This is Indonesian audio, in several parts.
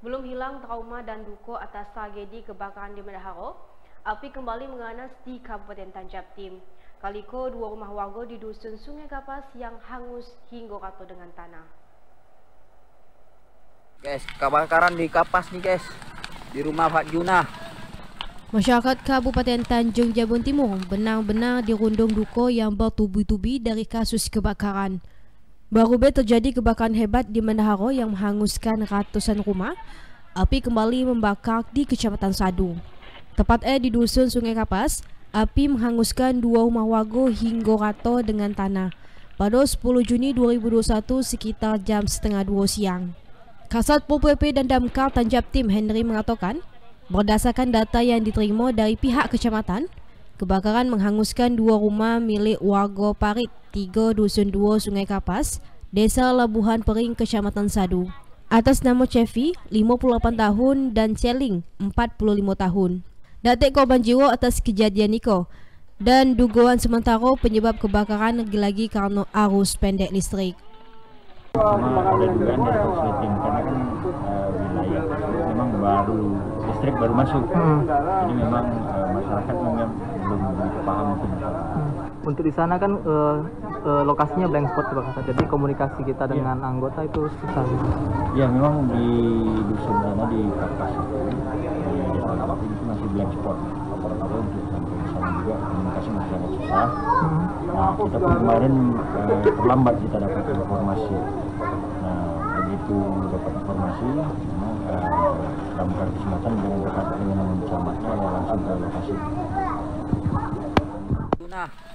Belum hilang trauma dan duka atas tragedi kebakaran di Mendaharo, api kembali menganas di Kabupaten Tanjab Tim. Kaliko dua rumah warga di dusun Sungai Kapas yang hangus hingga rata dengan tanah. Guys, kebakaran di Kapas nih guys, di rumah Pak Juna. Masyarakat Kabupaten Tanjung Jabun Timur benar-benar dirundung duka yang bertubi-tubi dari kasus kebakaran. Baru be terjadi kebakaran hebat di Mendaharo yang menghanguskan ratusan rumah. Api kembali membakar di Kecamatan Sadu. Tepat eh di dusun Sungai Kapas, api menghanguskan dua rumah warga hingga rata dengan tanah. Pada 10 Juni 2021 sekitar jam setengah dua siang. Kasat Pol PP dan Damkar Tanjab Tim Henry mengatakan, berdasarkan data yang diterima dari pihak kecamatan, Kebakaran menghanguskan dua rumah milik warga Parit, tiga dusun dua Sungai Kapas, Desa Labuhan Pering, Kecamatan Sadu. Atas nama Cevi, 58 tahun dan Celing, 45 tahun. Datik korban jiwa atas kejadian niko dan dugaan sementara penyebab kebakaran lagi-lagi karena arus pendek listrik. Memang ada dugaan dari korsleting karena kan uh, wilayah memang baru listrik baru masuk, hmm. jadi memang uh, masyarakat memang paham itu hmm. Untuk di sana kan uh, uh, lokasinya blank spot Pak jadi komunikasi kita iya. dengan yeah. anggota itu susah. Gitu. Ya memang di dusun sana di Kapas itu di itu masih blank spot. Apalagi untuk sampai sana juga komunikasi masih agak susah. Hmm. Nah kita pun kemarin uh, terlambat kita dapat informasi. Nah begitu dapat informasi, memang uh, dalam kesempatan dengan dekat dengan camatnya langsung ke lokasi.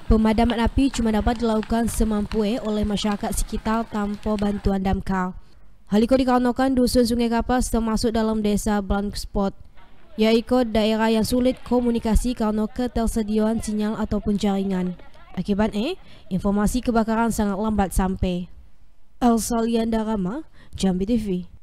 Pemadaman api cuma dapat dilakukan semampu oleh masyarakat sekitar tanpa bantuan damkar. Hal itu dikarenakan dusun Sungai Kapas termasuk dalam desa blank spot, yaitu daerah yang sulit komunikasi karena ketersediaan sinyal ataupun jaringan. Akibatnya, informasi kebakaran sangat lambat sampai. Elsa Liandarama, Jambi TV.